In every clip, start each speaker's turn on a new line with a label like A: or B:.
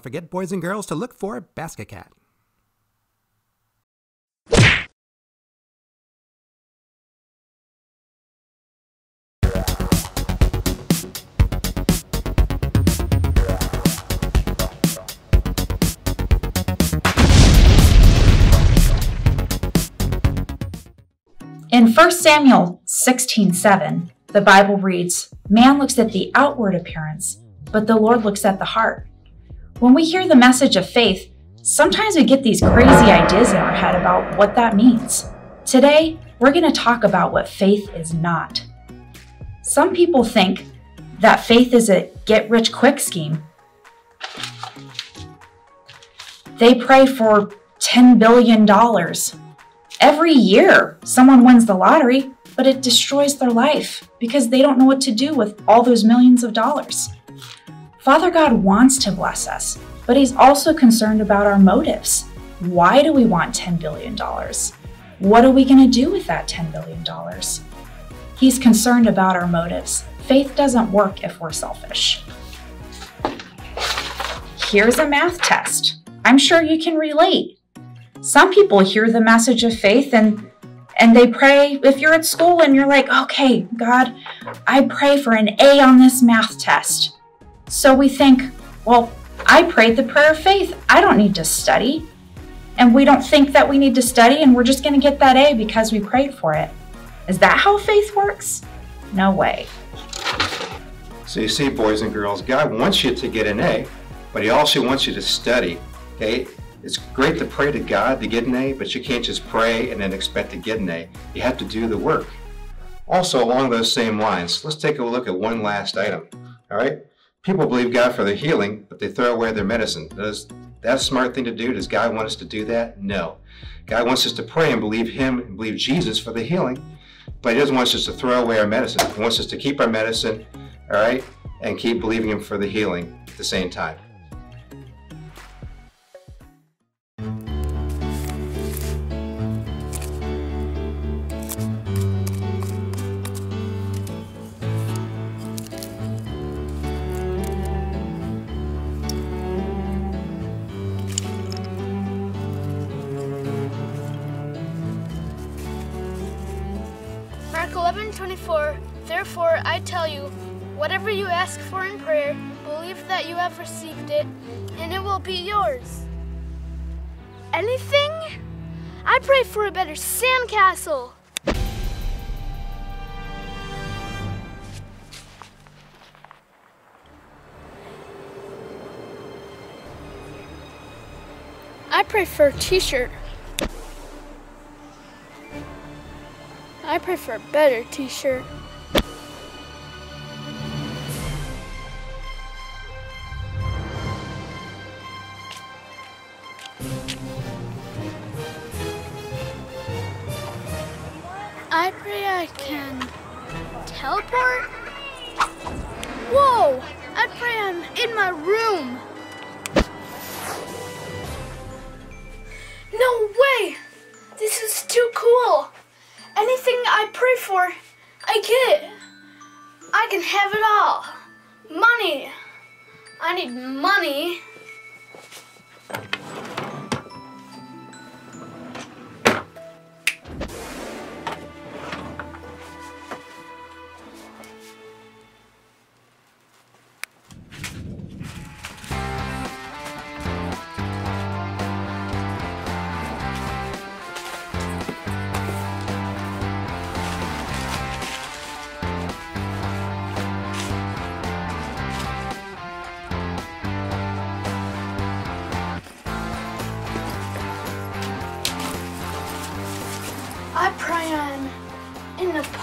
A: don't forget, boys and girls, to look for Basket Cat.
B: In 1 Samuel 16:7, the Bible reads, "Man looks at the outward appearance, but the Lord looks at the heart." When we hear the message of faith, sometimes we get these crazy ideas in our head about what that means. Today, we're going to talk about what faith is not. Some people think that faith is a get rich quick scheme. They pray for $10 billion Every year, someone wins the lottery, but it destroys their life because they don't know what to do with all those millions of dollars. Father God wants to bless us, but He's also concerned about our motives. Why do we want $10 billion? What are we going to do with that $10 billion? He's concerned about our motives. Faith doesn't work if we're selfish. Here's a math test. I'm sure you can relate. Some people hear the message of faith and and they pray if you're at school and you're like, "Okay, God, I pray for an A on this math test." So we think, "Well, I prayed the prayer of faith. I don't need to study." And we don't think that we need to study and we're just going to get that A because we prayed for it. Is that how faith works? No way.
C: So you see, boys and girls, God wants you to get an A, but He also wants you to study. Okay? It's great to pray to God to get an A, but you can't just pray and then expect to get an A. You have to do the work. Also, along those same lines, let's take a look at one last item. All right? People believe God for their healing, but they throw away their medicine. Does that smart thing to do? Does God want us to do that? No. God wants us to pray and believe Him and believe Jesus for the healing, but He doesn't want us to throw away our medicine. He wants us to keep our medicine, all right, and keep believing Him for the healing at the same time.
D: Mark 11, 24, Therefore I tell you, whatever you ask for in prayer, believe that you have received it, and it will be yours. Anything? I pray for a better sandcastle. I pray for a t-shirt. I pray for a better t-shirt. I pray I can teleport. Whoa! I pray I'm in my room. I for, I get. I can have it all. Money. I need money.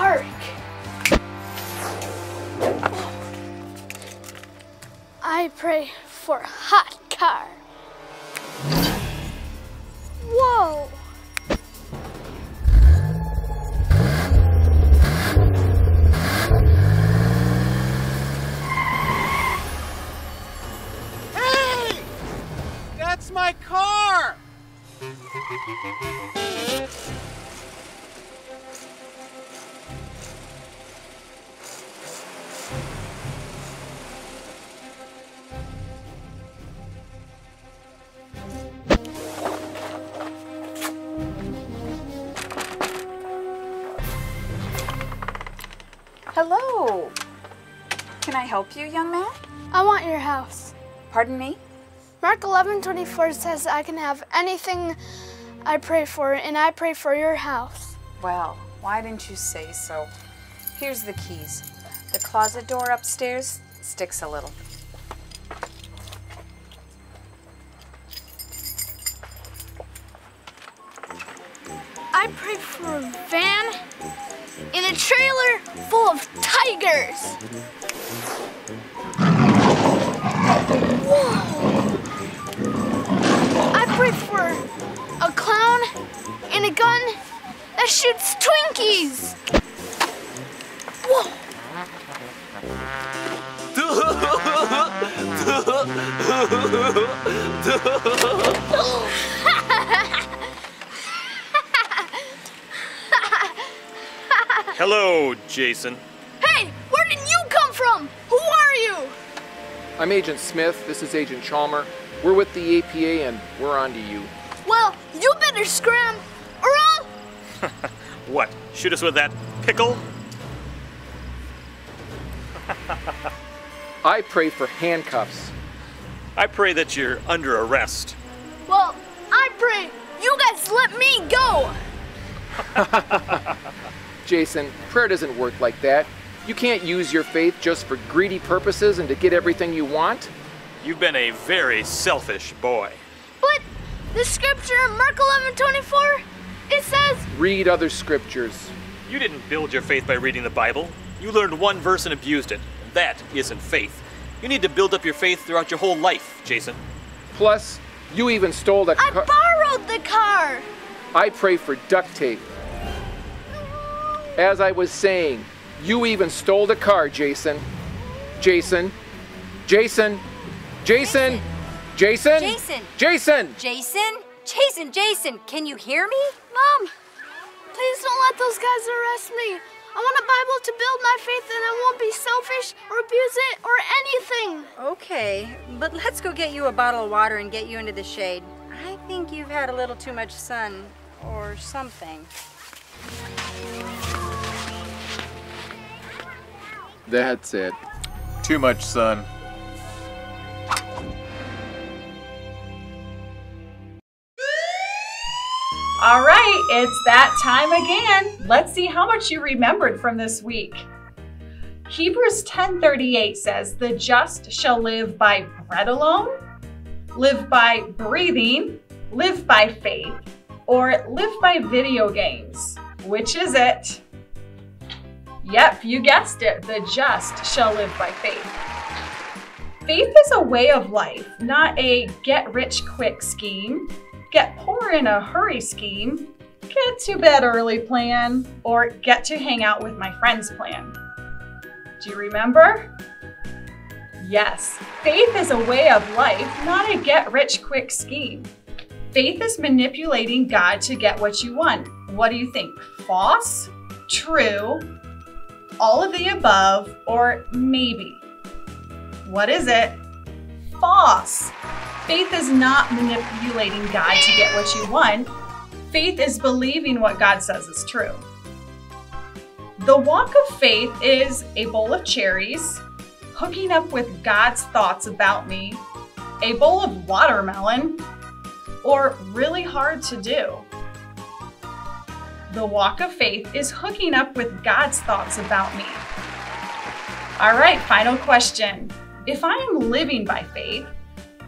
D: Park. I pray for hot
E: I help you, young man?
D: I want your house.
E: Pardon me?
D: Mark 11:24 says I can have anything I pray for, and I pray for your house.
E: Well, why didn't you say so? Here's the keys. The closet door upstairs sticks a little.
D: I pray for a van in a trailer full of tigers. Whoa. I pray for a clown and a gun that shoots Twinkies. Whoa.
F: Hello, Jason.
D: Hey, where did you come from? Who are you?
G: I'm Agent Smith. This is Agent Chalmer. We're with the APA and we're on to you.
D: Well, you better scram, or I'll.
F: What? Shoot us with that pickle?
G: I pray for handcuffs.
F: I pray that you're under arrest.
D: Well, I pray you guys let me go.
G: Jason, prayer doesn't work like that. You can't use your faith just for greedy purposes and to get everything you want.
F: You've been a very selfish boy.
D: But the scripture in Mark 11:24, it says,
G: Read other scriptures.
F: You didn't build your faith by reading the Bible. You learned one verse and abused it. That isn't faith. You need to build up your faith throughout your whole life, Jason.
G: Plus, you even stole the
D: I
G: car.
D: borrowed the car.
G: I pray for duct tape. As I was saying, you even stole the car, Jason. Jason. Jason. Jason. Jason.
H: Jason.
G: Jason.
H: Jason? Jason, Jason, can you hear me?
D: Mom, please don't let those guys arrest me. I want a Bible to build my faith and I won't be selfish or abuse it or anything.
H: Okay, but let's go get you a bottle of water and get you into the shade. I think you've had a little too much sun or something.
G: That's it.
I: Too much sun.
J: All right, it's that time again. Let's see how much you remembered from this week. Hebrews 10:38 says, "The just shall live by bread alone, live by breathing, live by faith, or live by video games." Which is it? Yep, you guessed it. The just shall live by faith. Faith is a way of life, not a get rich quick scheme, get poor in a hurry scheme, get to bed early plan, or get to hang out with my friends plan. Do you remember? Yes, faith is a way of life, not a get rich quick scheme. Faith is manipulating God to get what you want. What do you think? False? True? All of the above? Or maybe? What is it? False. Faith is not manipulating God to get what you want. Faith is believing what God says is true. The walk of faith is a bowl of cherries, hooking up with God's thoughts about me, a bowl of watermelon, or really hard to do. The walk of faith is hooking up with God's thoughts about me. All right, final question. If I am living by faith,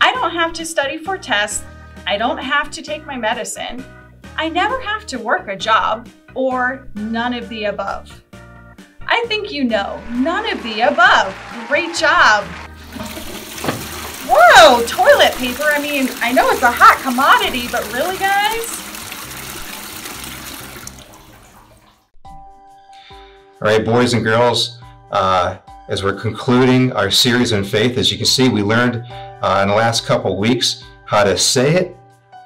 J: I don't have to study for tests, I don't have to take my medicine, I never have to work a job, or none of the above. I think you know, none of the above. Great job. Whoa, toilet paper. I mean, I know it's a hot commodity, but really, guys?
C: All right, boys and girls, uh, as we're concluding our series on faith, as you can see, we learned uh, in the last couple weeks how to say it,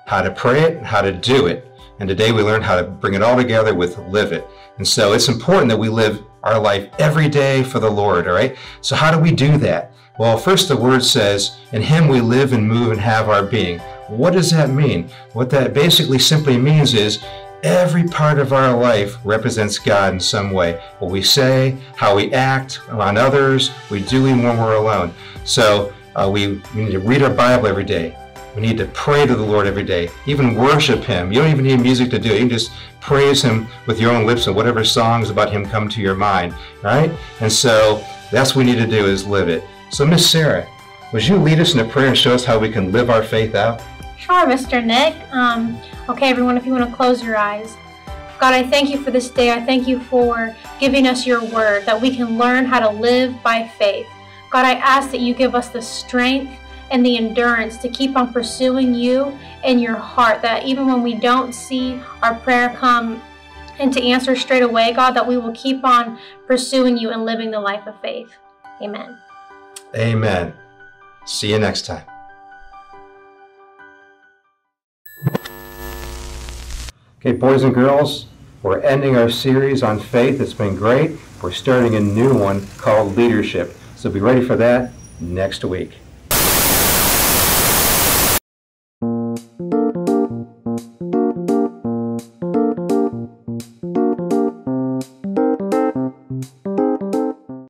C: how to pray it, and how to do it. And today we learned how to bring it all together with live it. And so it's important that we live our life every day for the Lord, all right? So how do we do that? Well, first the word says, in him we live and move and have our being. What does that mean? What that basically simply means is every part of our life represents God in some way. What we say, how we act on others, we do even when we're alone. So uh, we, we need to read our Bible every day. We need to pray to the Lord every day, even worship Him. You don't even need music to do it. You can just praise Him with your own lips and whatever songs about Him come to your mind, right? And so that's what we need to do is live it. So, Miss Sarah, would you lead us in a prayer and show us how we can live our faith out?
K: Sure, Mr. Nick. Um, okay, everyone, if you want to close your eyes. God, I thank you for this day. I thank you for giving us your word that we can learn how to live by faith. God, I ask that you give us the strength and the endurance to keep on pursuing you in your heart, that even when we don't see our prayer come into answer straight away, God, that we will keep on pursuing you and living the life of faith. Amen.
C: Amen. See you next time. Okay, boys and girls, we're ending our series on faith. It's been great. We're starting a new one called leadership. So be ready for that next week.